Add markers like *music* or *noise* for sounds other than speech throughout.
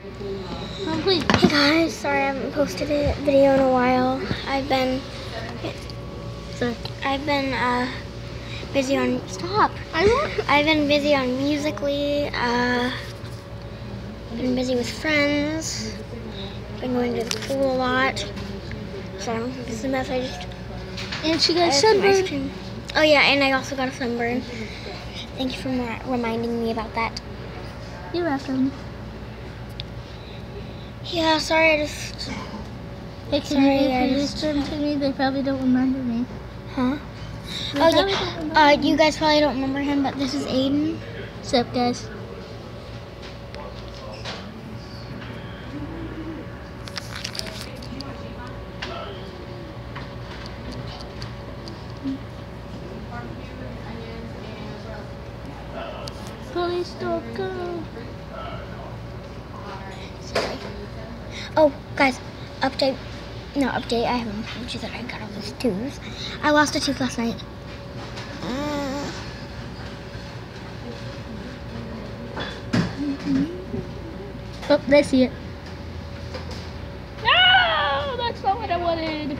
Hey guys, sorry I haven't posted a video in a while. I've been. I've been uh busy on stop. I've been busy on musical.ly, uh been busy with friends, been going to the pool a lot. So this is a mess I just And she got ice sunburned. Oh yeah, and I also got a sunburn. Thank you for reminding me about that. You're welcome. Yeah, sorry I just Hey, can Sorry, you I introduce just- them to me? They probably don't remember me. huh? They Oh yeah. Uh, you guys probably don't remember him, but this is Aiden. What's up, guys? Police don't go. Sorry. Oh, guys, update. No, update. I haven't told you that I got all those tooth. I lost a tooth last night. Uh, Oh, they see it. No, that's not what I wanted.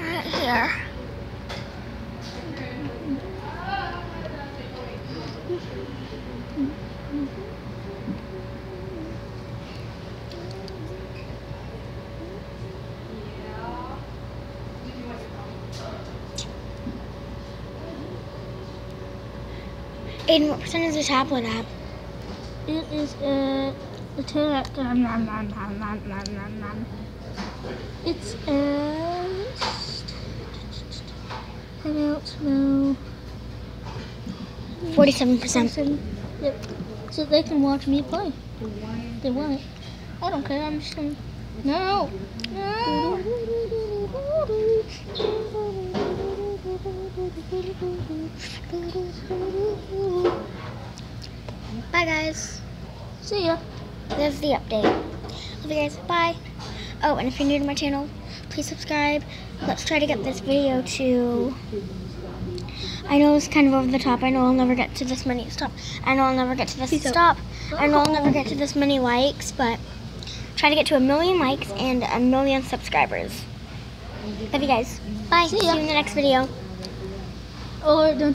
right here. Aiden, what percent is the tablet at? It is a, a ter- nom, nom, nom, nom, nom, nom, nom, nom. It's a. Don't know. Forty-seven percent. Yep. So they can watch me play. They want it. I don't care. I'm just gonna. No. No. *laughs* Bye, guys. See ya. That's the update. Love you guys. Bye. Oh, and if you're new to my channel, please subscribe. Let's try to get this video to. I know it's kind of over the top. I know I'll never get to this many stop. I know I'll never get to this out. stop. I know I'll never get to this many likes, but try to get to a million likes and a million subscribers. Love you guys. Bye. See See you in the next video. Or don't.